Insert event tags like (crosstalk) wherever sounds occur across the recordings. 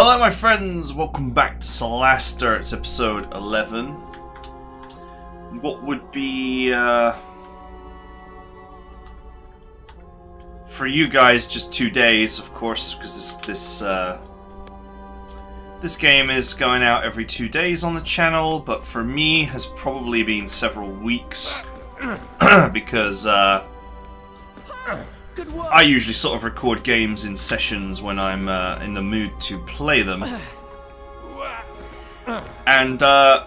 Hello, my friends. Welcome back to Solasta. It's episode 11. What would be, uh, for you guys, just two days, of course, because this this uh, this game is going out every two days on the channel. But for me, has probably been several weeks (clears throat) because. Uh, I usually sort of record games in sessions when I'm uh, in the mood to play them. And uh,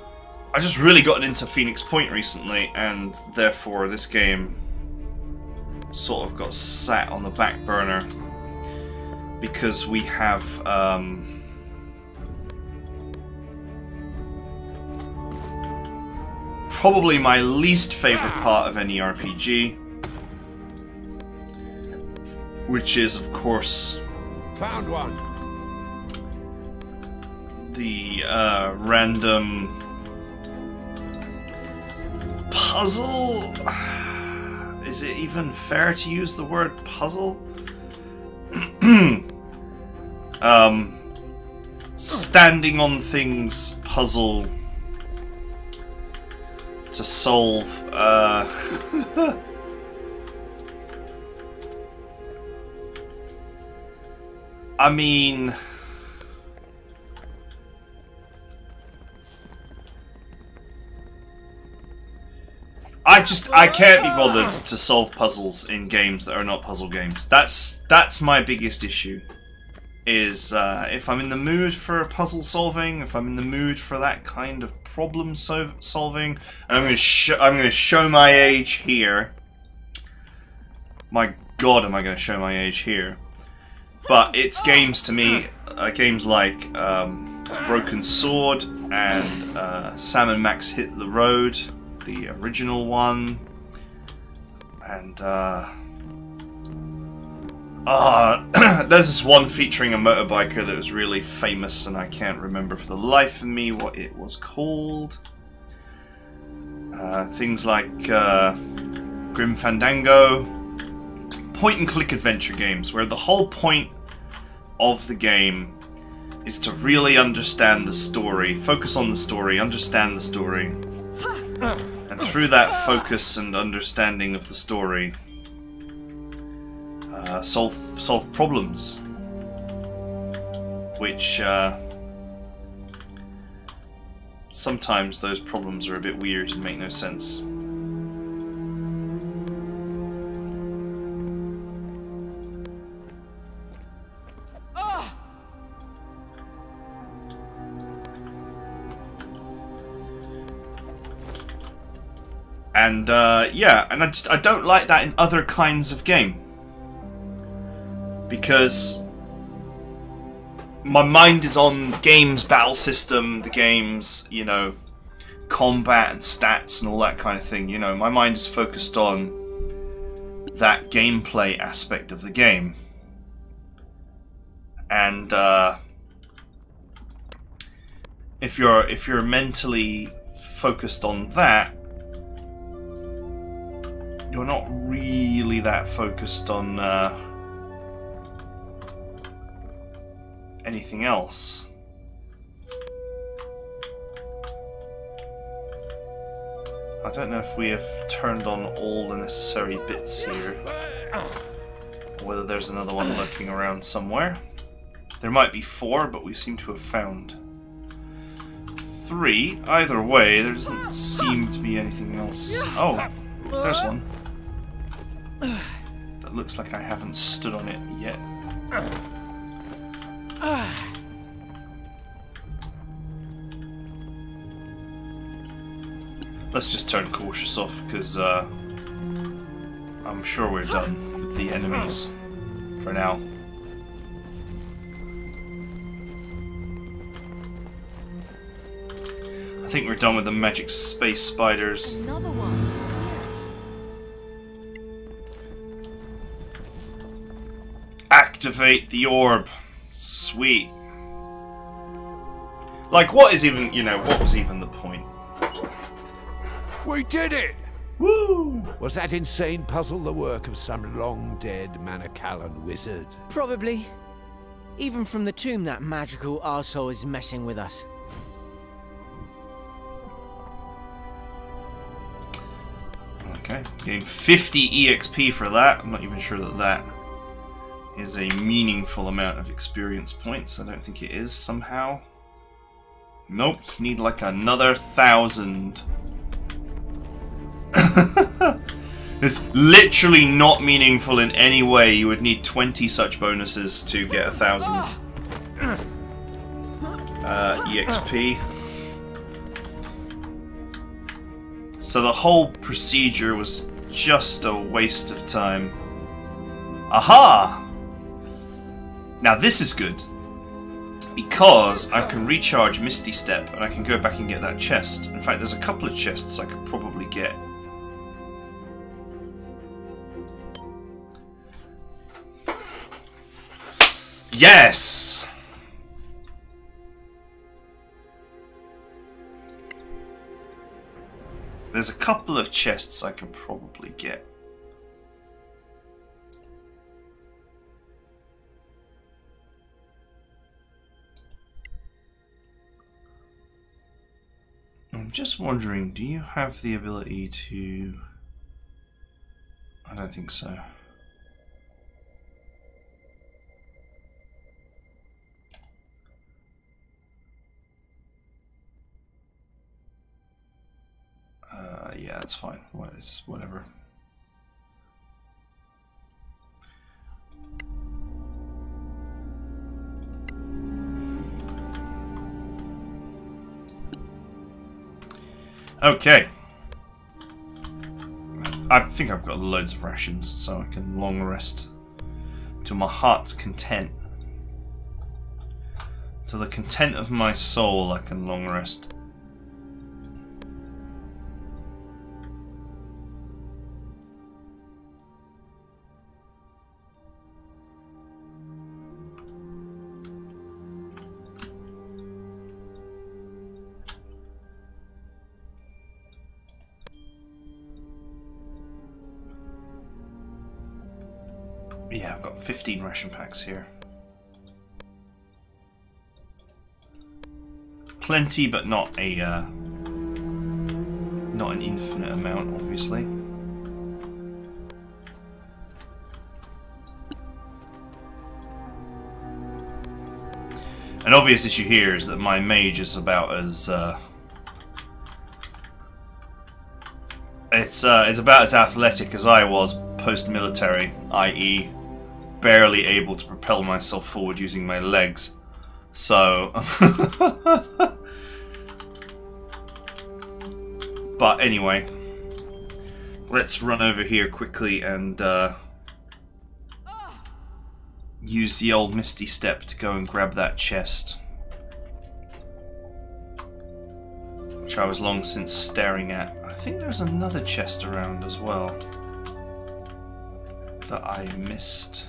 I just really gotten into Phoenix Point recently, and therefore this game sort of got sat on the back burner because we have um, probably my least favorite part of any RPG which is, of course, found one. The uh, random puzzle. (sighs) Is it even fair to use the word puzzle? (clears throat) um, standing on things puzzle to solve. Uh, (laughs) I mean... I just I can't be bothered to solve puzzles in games that are not puzzle games. That's that's my biggest issue. Is uh, if I'm in the mood for puzzle solving, if I'm in the mood for that kind of problem so solving, and I'm going to I'm going to show my age here. My God, am I going to show my age here? But it's games to me, uh, games like um, Broken Sword and uh, Sam and Max Hit the Road, the original one, and uh, uh, (clears throat) there's this one featuring a motorbiker that was really famous, and I can't remember for the life of me what it was called. Uh, things like uh, Grim Fandango, point and click adventure games where the whole point of the game is to really understand the story, focus on the story, understand the story. And through that focus and understanding of the story, uh, solve solve problems, which uh, sometimes those problems are a bit weird and make no sense. And uh, yeah, and I just I don't like that in other kinds of game because my mind is on games battle system, the games, you know, combat and stats and all that kind of thing. You know, my mind is focused on that gameplay aspect of the game. And uh, if you're if you're mentally focused on that, you're not really that focused on uh, anything else. I don't know if we have turned on all the necessary bits here. Or whether there's another one lurking around somewhere. There might be four, but we seem to have found three. Either way, there doesn't seem to be anything else. Oh, there's one. That looks like I haven't stood on it yet. Let's just turn cautious off, because uh, I'm sure we're done with the enemies for now. I think we're done with the magic space spiders. Another one. Activate the orb. Sweet. Like, what is even, you know, what was even the point? We did it! Woo! Was that insane puzzle the work of some long-dead Manacalon wizard? Probably. Even from the tomb, that magical arsehole is messing with us. Okay, gain 50 EXP for that. I'm not even sure that that is a meaningful amount of experience points. I don't think it is somehow. Nope, need like another thousand. (laughs) it's literally not meaningful in any way. You would need 20 such bonuses to get a thousand uh, EXP. So the whole procedure was just a waste of time. Aha! Now this is good. Because I can recharge Misty Step and I can go back and get that chest. In fact, there's a couple of chests I could probably get. Yes! There's a couple of chests I can probably get. I'm just wondering, do you have the ability to... I don't think so. Uh, yeah, it's fine. It's whatever. Okay. I think I've got loads of rations, so I can long rest to my heart's content. To the content of my soul, I can long rest. Yeah, I've got 15 ration packs here. Plenty, but not a uh, not an infinite amount, obviously. An obvious issue here is that my mage is about as uh, it's uh, it's about as athletic as I was post-military, i.e., barely able to propel myself forward using my legs. So, (laughs) but anyway, let's run over here quickly and uh, use the old Misty Step to go and grab that chest. Which I was long since staring at. I think there's another chest around as well that I missed.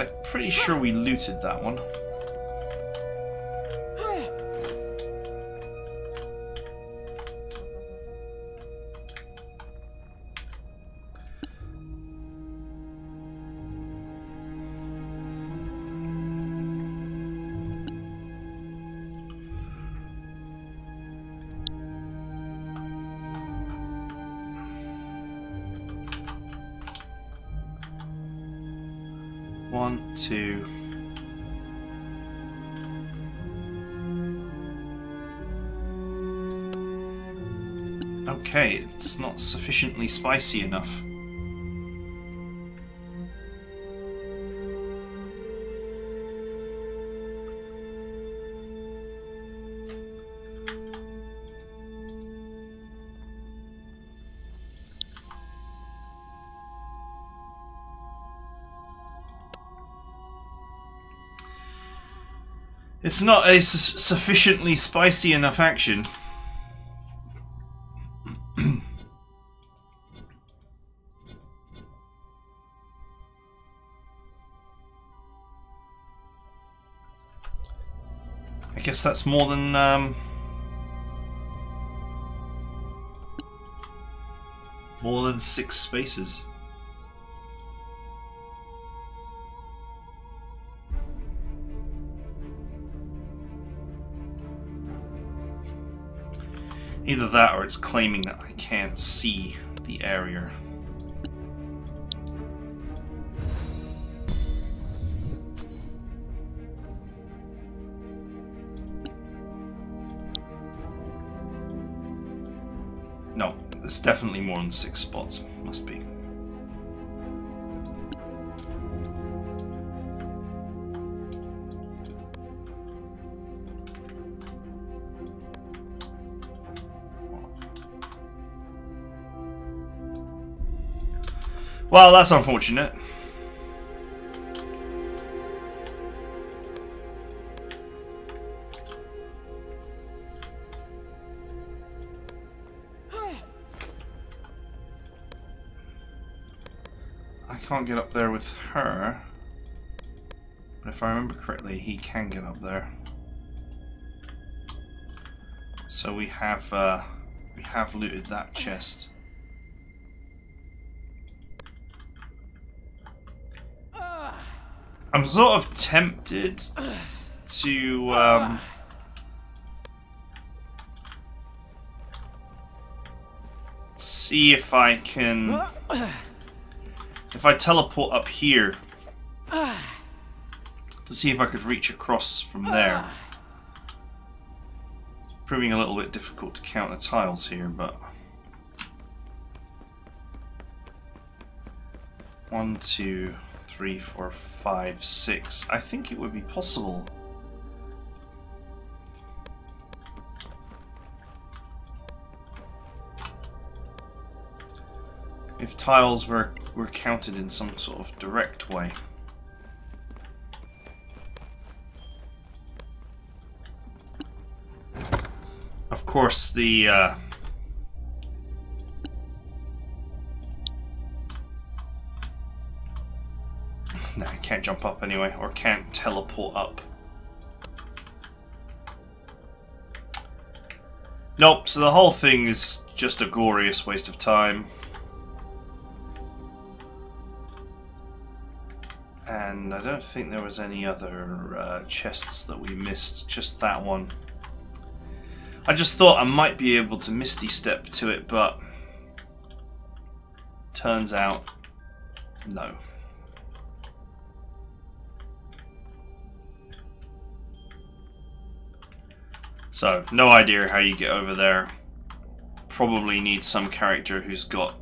I'm pretty sure we looted that one. One, two. Okay, it's not sufficiently spicy enough. It's not a su sufficiently spicy enough action. (clears throat) I guess that's more than um, more than six spaces. Either that or it's claiming that I can't see the area. No, there's definitely more than six spots. Must be. Well, that's unfortunate. I can't get up there with her. But if I remember correctly, he can get up there. So we have uh, we have looted that chest. I'm sort of tempted to um, see if I can if I teleport up here to see if I could reach across from there. It's proving a little bit difficult to count the tiles here, but one, two three, four, five, six. I think it would be possible. If tiles were, were counted in some sort of direct way. Of course, the uh, can't jump up anyway, or can't teleport up. Nope, so the whole thing is just a glorious waste of time. And I don't think there was any other uh, chests that we missed, just that one. I just thought I might be able to Misty Step to it, but turns out, no. So, no idea how you get over there. Probably need some character who's got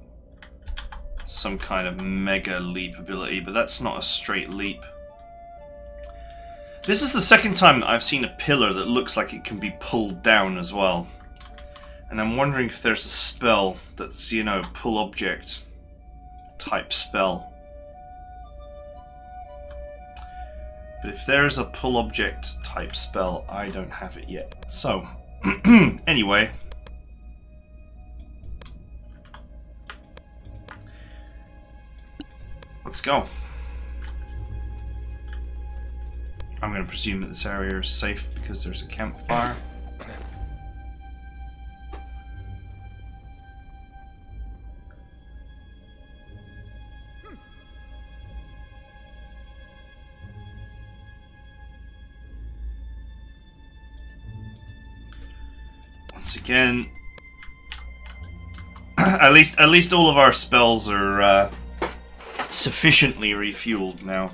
some kind of mega leap ability, but that's not a straight leap. This is the second time that I've seen a pillar that looks like it can be pulled down as well. And I'm wondering if there's a spell that's, you know, pull object type spell. But if there is a pull object type spell, I don't have it yet. So, (clears throat) anyway. Let's go. I'm going to presume that this area is safe because there's a campfire. (clears throat) Again, (clears throat) at least at least all of our spells are uh, sufficiently refueled now.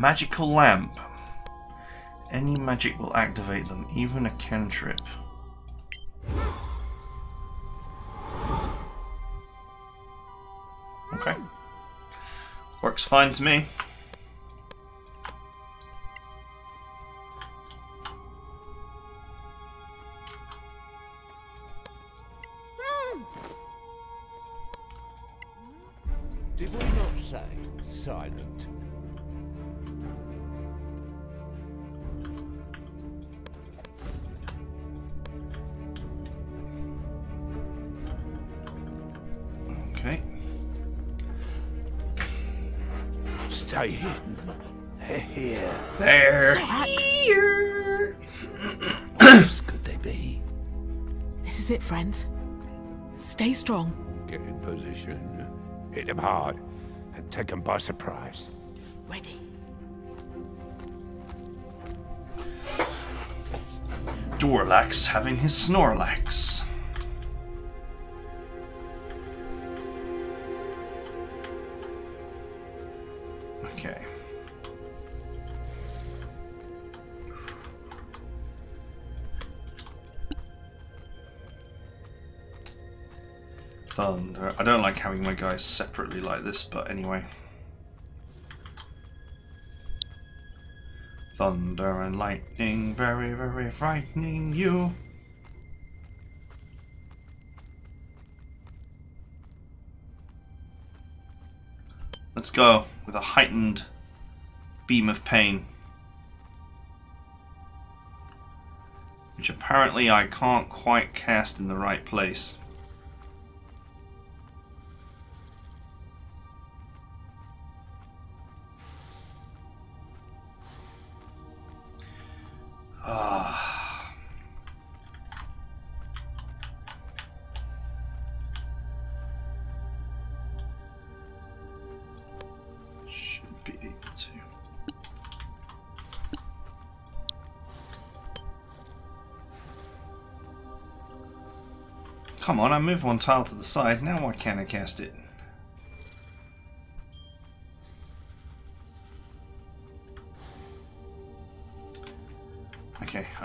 Magical lamp. Any magic will activate them, even a cantrip. Okay. Works fine to me. Stay hidden. They're here. There. (coughs) What else could they be? This is it, friends. Stay strong. Get in position. Hit them hard. And take them by surprise. Ready. Dorlax having his Snorlax. Thunder. I don't like having my guys separately like this, but anyway. Thunder and lightning, very, very frightening you. Let's go with a heightened beam of pain. Which apparently I can't quite cast in the right place. Ah. Should be able to. Come on, I move one tile to the side. Now why can't I cast it?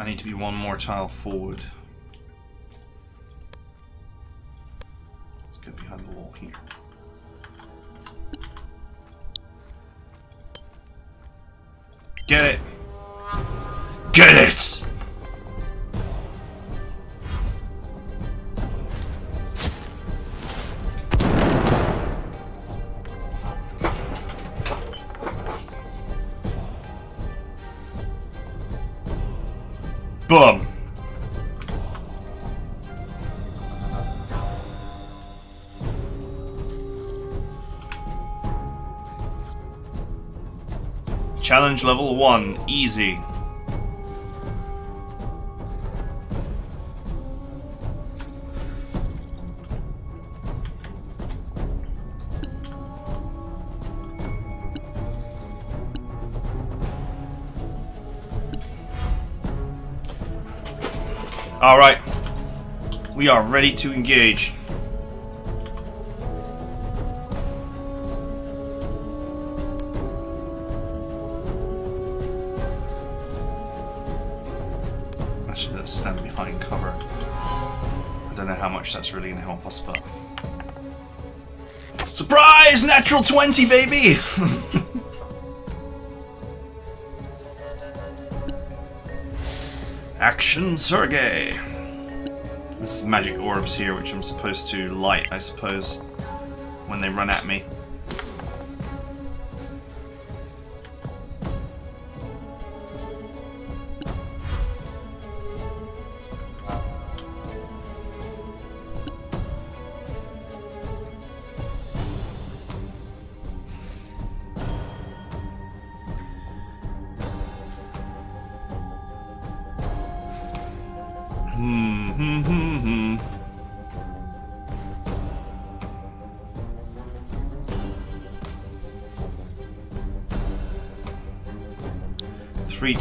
I need to be one more tile forward. Challenge level 1, easy. Alright. We are ready to engage. That's really going to help us, but... Surprise! Natural 20, baby! (laughs) Action Sergey! This is magic orbs here, which I'm supposed to light, I suppose, when they run at me.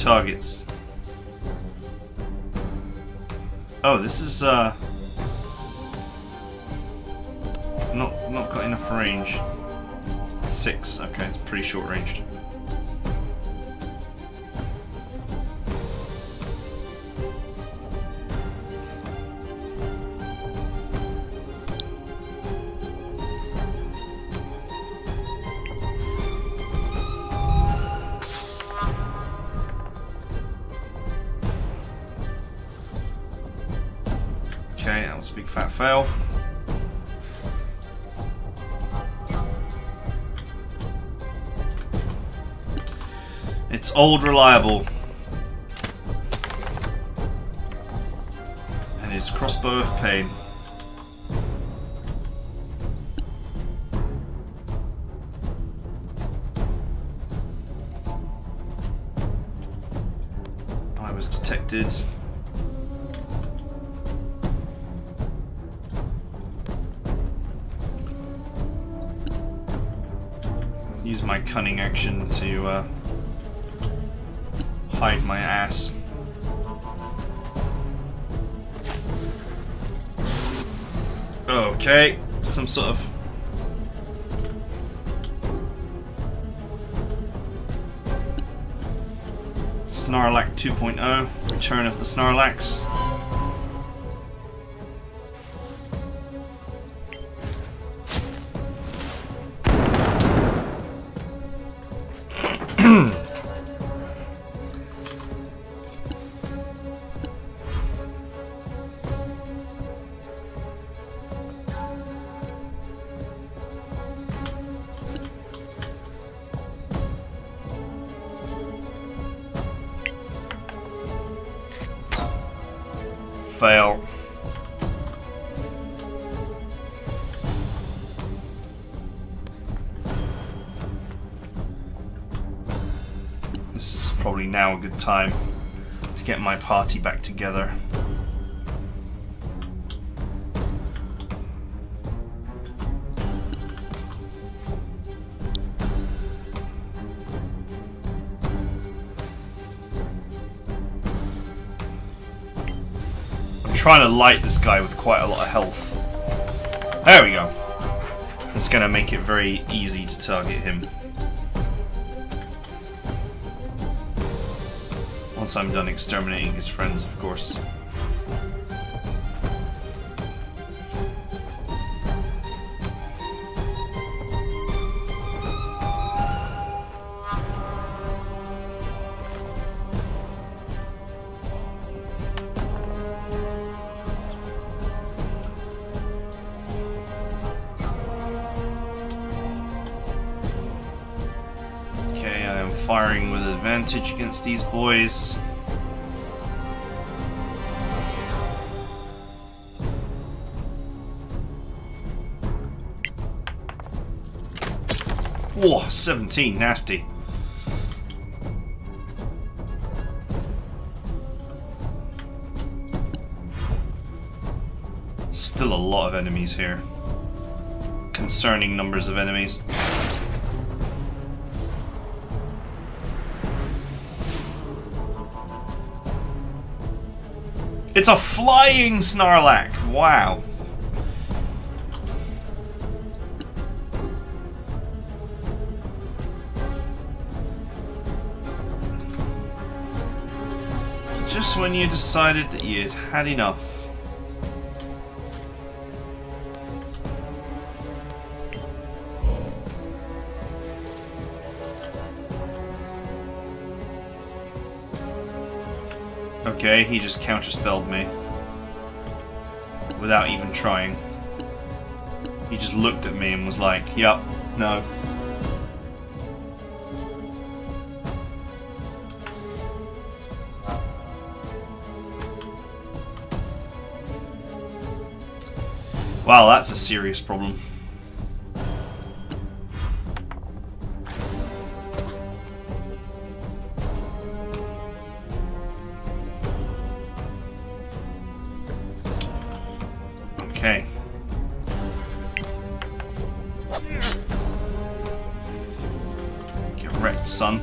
Targets. Fat fail. It's old reliable. And his crossbow of pain. Return (clears throat) time to get my party back together. I'm trying to light this guy with quite a lot of health. There we go. It's going to make it very easy to target him. Once I'm done exterminating his friends, of course. Am firing with advantage against these boys. Whoa, 17, nasty. Still a lot of enemies here. Concerning numbers of enemies. It's a flying Snarlack! Wow. Just when you decided that you'd had enough. Okay, he just counterspelled me. Without even trying. He just looked at me and was like, yep, no. Wow, that's a serious problem. Son.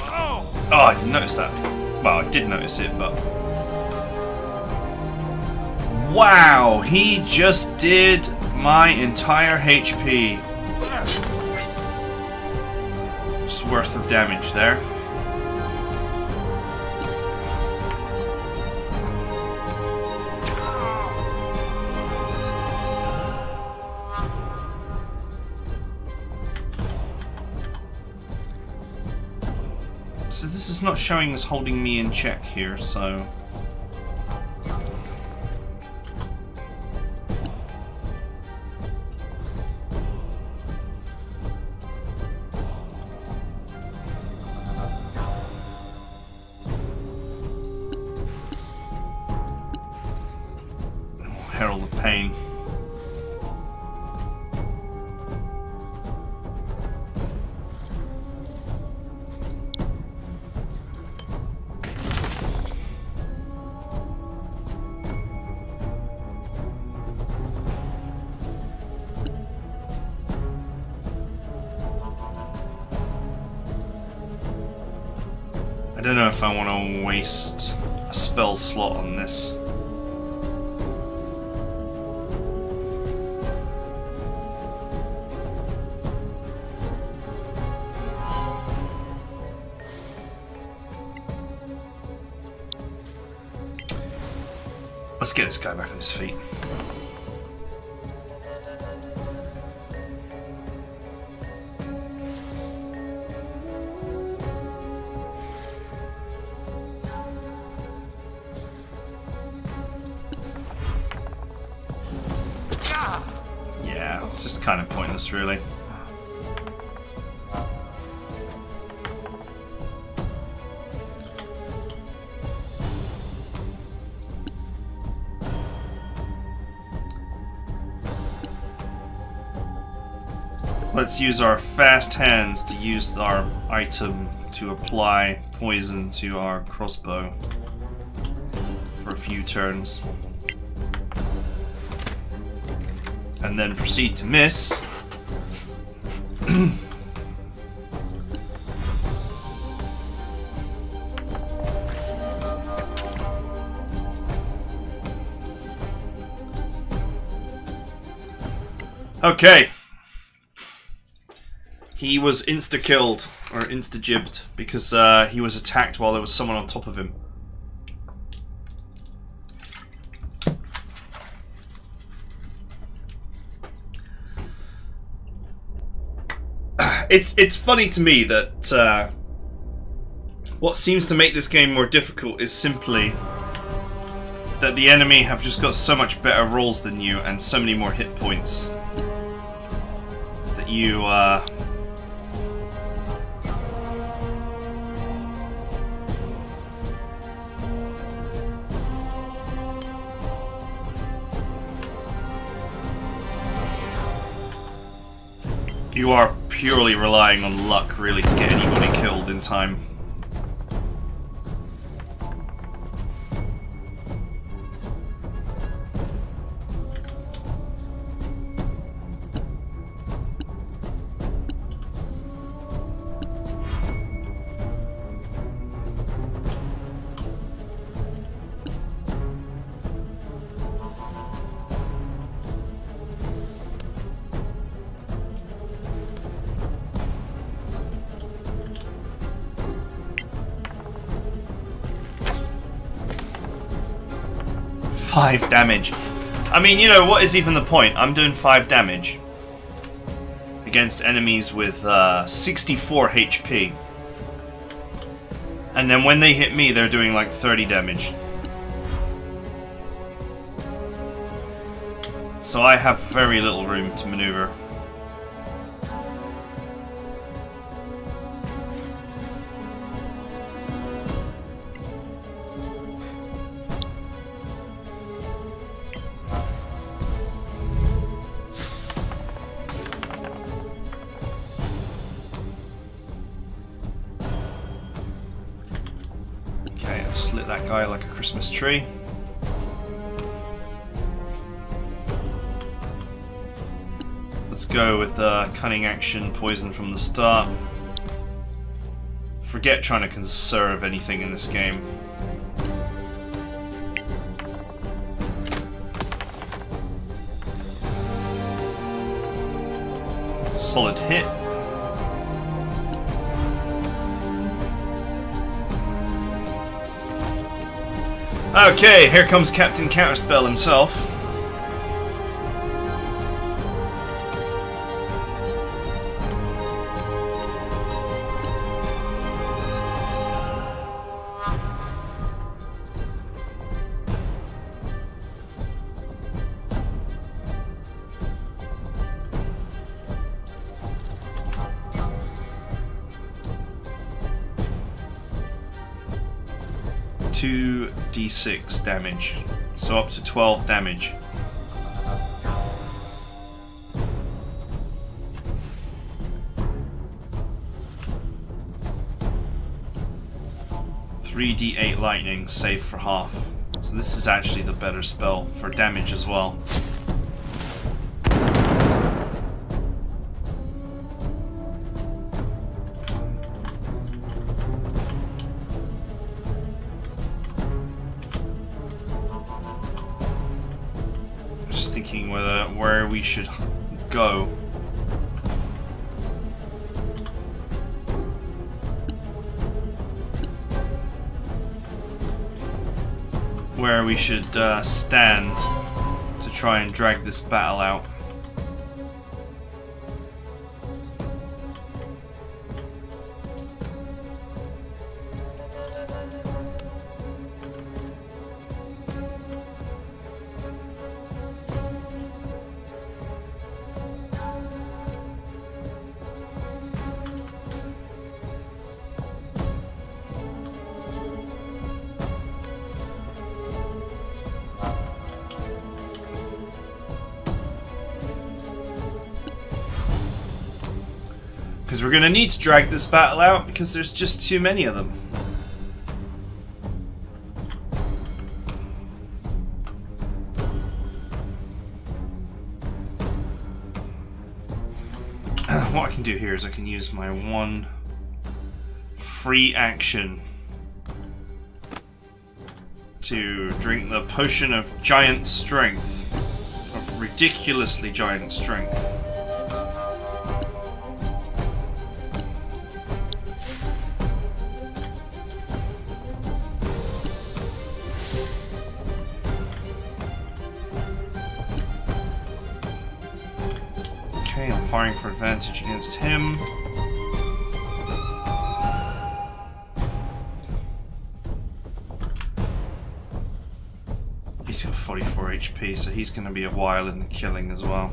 Oh. oh, I didn't notice that. Well, I did notice it, but... Wow, he just did my entire HP. It's worth of damage there. Showing as holding me in check here, so... I don't know if I want to waste a spell slot on this. Let's get this guy back on his feet. Really. Let's use our fast hands to use our item to apply poison to our crossbow for a few turns. And then proceed to miss. Okay. He was insta killed or insta gibbed because uh, he was attacked while there was someone on top of him. (sighs) It's it's funny to me that uh, what seems to make this game more difficult is simply that the enemy have just got so much better rolls than you and so many more hit points you uh, You are purely relying on luck, really, to get anybody killed in time. Five damage. I mean, you know, what is even the point? I'm doing five damage against enemies with uh, 64 HP. And then when they hit me, they're doing like 30 damage. So I have very little room to maneuver. Tree. Let's go with the cunning action poison from the start. Forget trying to conserve anything in this game. Solid hit. Okay, here comes Captain Counterspell himself. Two d6 damage, so up to 12 damage. Three d8 lightning, save for half. So this is actually the better spell for damage as well. We should uh, stand to try and drag this battle out. Because we're going to need to drag this battle out because there's just too many of them. (clears throat) what I can do here is I can use my one free action to drink the potion of giant strength. Of ridiculously giant strength. Okay, I'm firing for advantage against him. So he's going to be a while in the killing as well.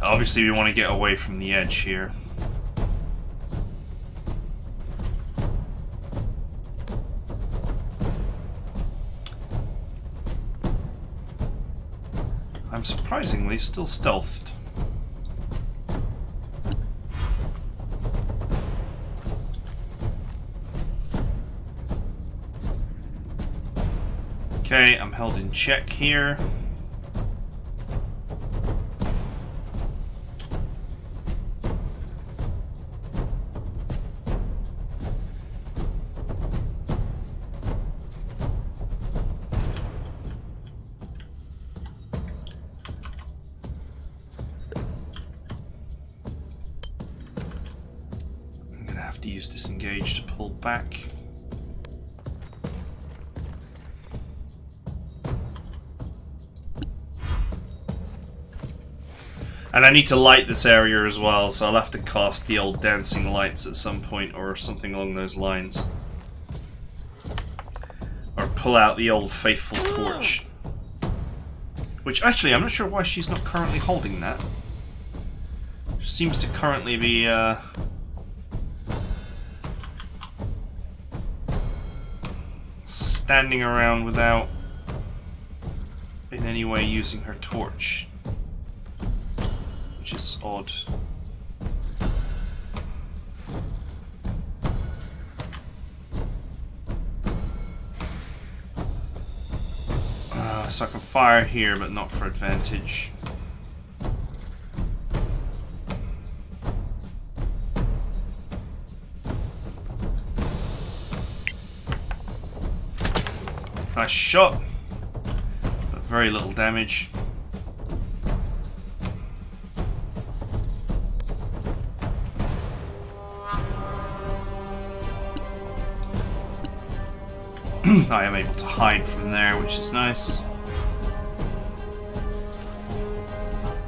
Obviously, we want to get away from the edge here. I'm surprisingly still stealthed. Okay, I'm held in check here. I need to light this area as well, so I'll have to cast the old dancing lights at some point or something along those lines. Or pull out the old faithful torch. Which actually, I'm not sure why she's not currently holding that. She seems to currently be uh, standing around without in any way using her torch. Uh, so I can fire here, but not for advantage. Nice shot, but very little damage. I am able to hide from there, which is nice.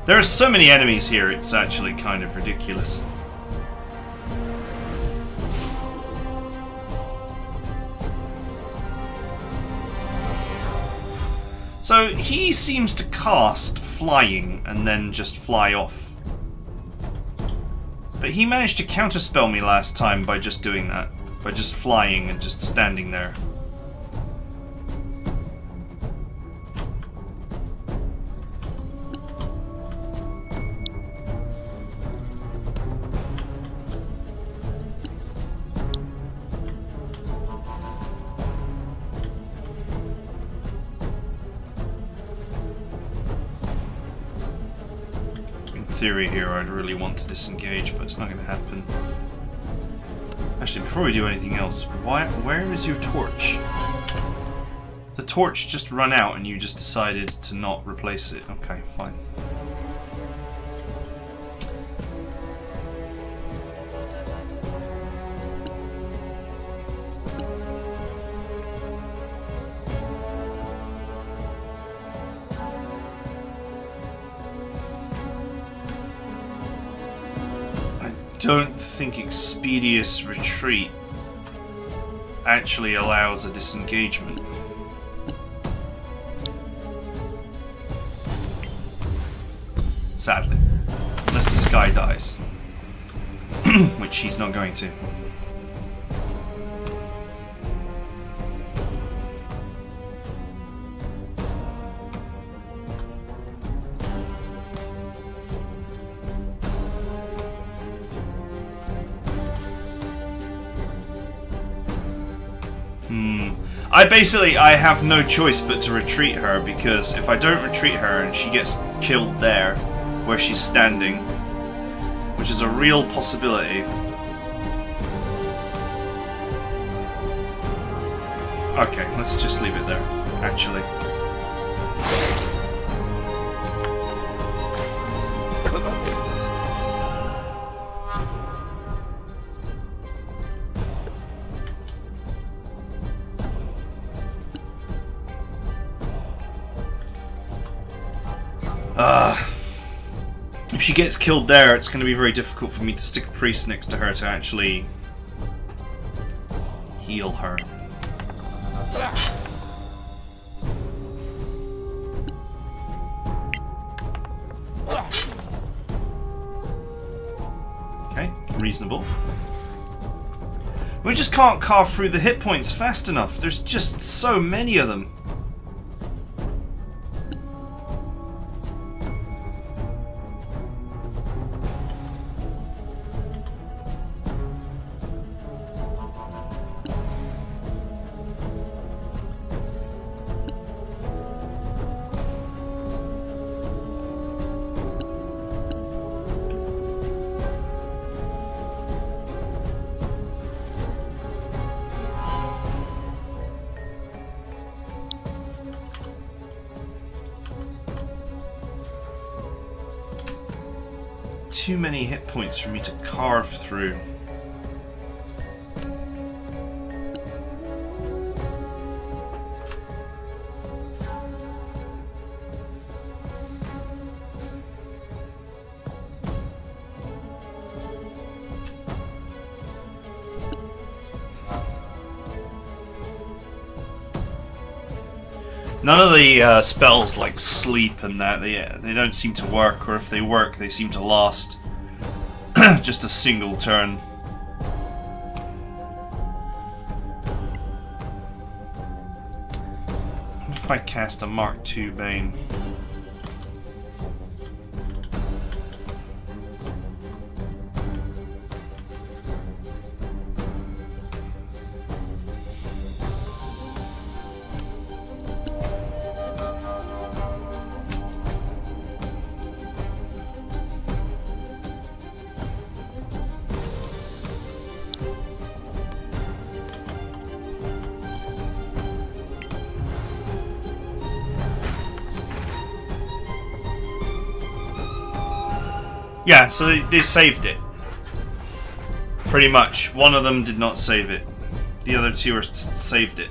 There are so many enemies here, it's actually kind of ridiculous. So he seems to cast flying and then just fly off. But he managed to counterspell me last time by just doing that. By just flying and just standing there. Here, I'd really want to disengage, but it's not going to happen. Actually, before we do anything else, why? Where is your torch? The torch just run out and you just decided to not replace it. Okay, fine. Don't think Expeditious Retreat actually allows a disengagement. Sadly. Unless this guy dies. (clears throat) Which he's not going to. I basically I have no choice but to retreat her because if I don't retreat her and she gets killed there, where she's standing, which is a real possibility. Okay, let's just leave it there, actually. Ah. if she gets killed there, it's going to be very difficult for me to stick a priest next to her to actually heal her. Okay, reasonable. We just can't carve through the hit points fast enough. There's just so many of them. Points for me to carve through. None of the uh, spells like sleep and that they they don't seem to work, or if they work, they seem to last just a single turn. What if I cast a Mark II Bane? Yeah, so they, they saved it. Pretty much. One of them did not save it. The other two are saved it.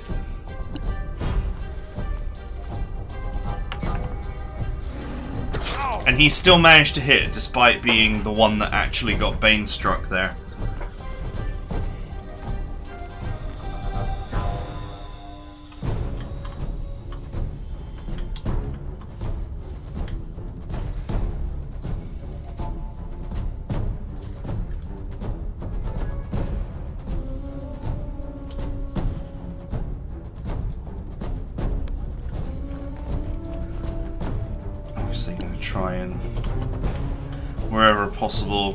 And he still managed to hit, despite being the one that actually got Bane struck there. Try and, wherever possible,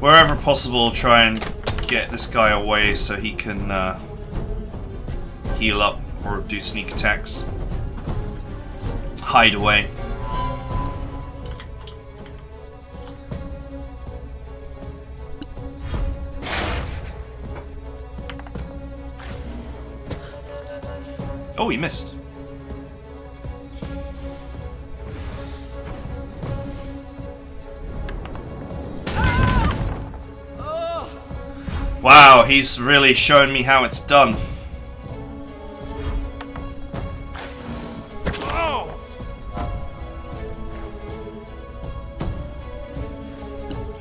wherever possible, try and get this guy away so he can uh, heal up or do sneak attacks. Hide away. Oh, he missed. Wow, he's really shown me how it's done.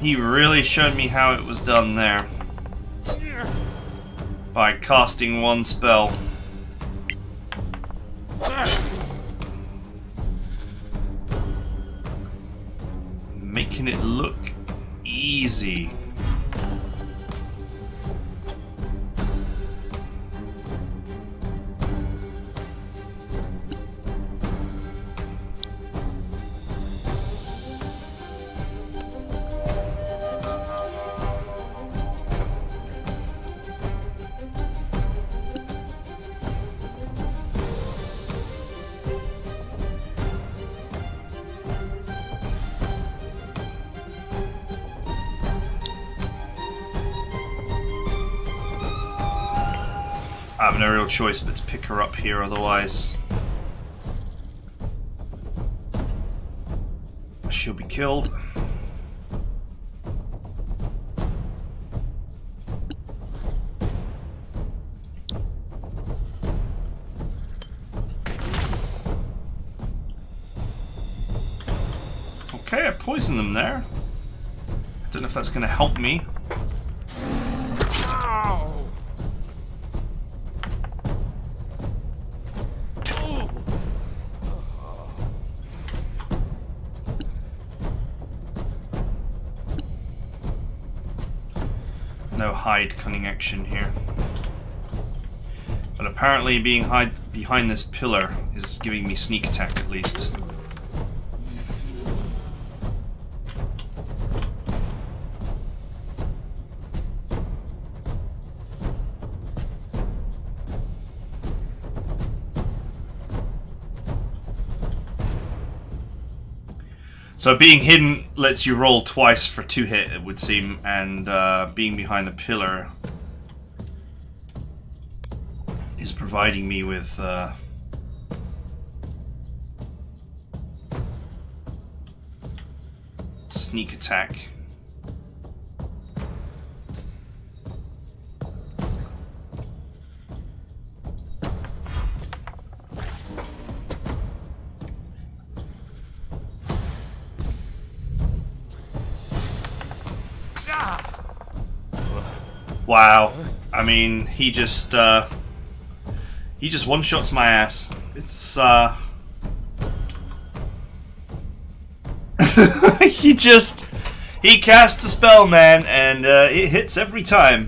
He really showed me how it was done there. By casting one spell. I have no real choice but to pick her up here otherwise. She'll be killed. Okay, I poisoned them there. I don't know if that's going to help me. Action here. But apparently being hide behind this pillar is giving me sneak attack at least. So being hidden lets you roll twice for two hit, it would seem, and uh, being behind a pillar is providing me with uh, sneak attack. Wow. I mean, he just, uh... He just one-shots my ass. It's, uh... (laughs) he just... He casts a spell, man, and uh, it hits every time.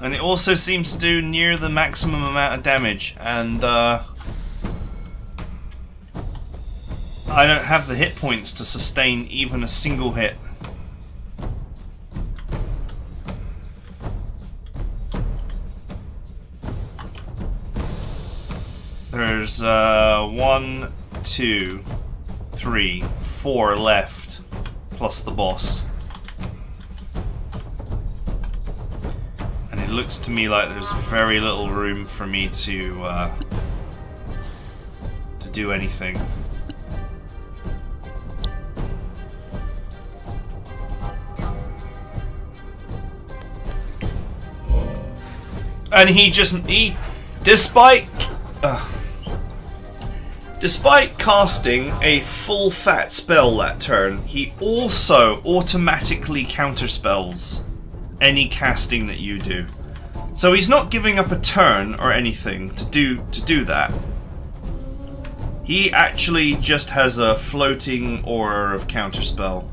And it also seems to do near the maximum amount of damage. And, uh... I don't have the hit points to sustain even a single hit. There's uh, one, two, three, four left, plus the boss. And it looks to me like there's very little room for me to uh, to do anything. And he just he, despite. Uh, Despite casting a full fat spell that turn, he also automatically counterspells any casting that you do. So he's not giving up a turn or anything to do to do that. He actually just has a floating aura of counterspell.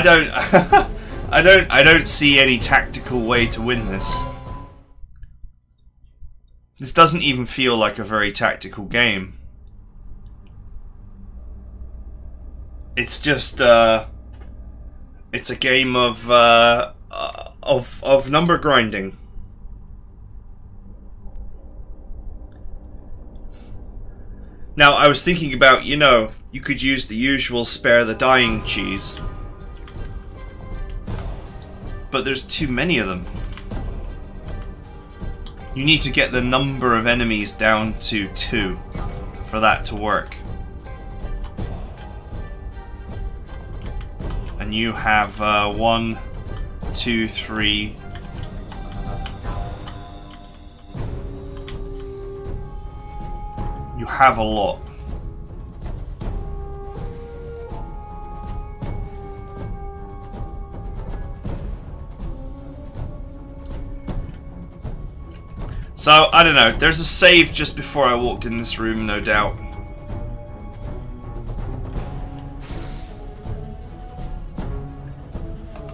I don't. (laughs) I don't I don't see any tactical way to win this. This doesn't even feel like a very tactical game. It's just uh it's a game of uh, uh of of number grinding. Now, I was thinking about, you know, you could use the usual spare the dying cheese. But there's too many of them. You need to get the number of enemies down to two for that to work. And you have uh, one, two, three. You have a lot. So, I don't know. There's a save just before I walked in this room, no doubt.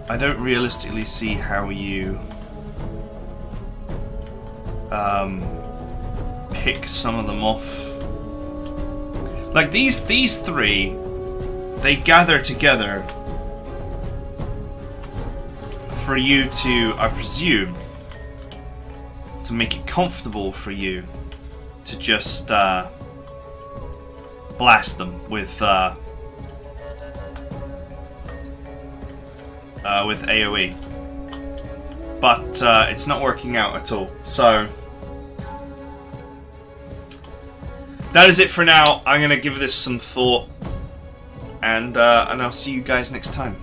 I don't realistically see how you um, pick some of them off. Like these these three, they gather together for you to, I presume, to make it comfortable for you to just uh, blast them with uh, uh, with AOE. But uh, it's not working out at all. So that is it for now. I'm gonna give this some thought, and uh, and I'll see you guys next time.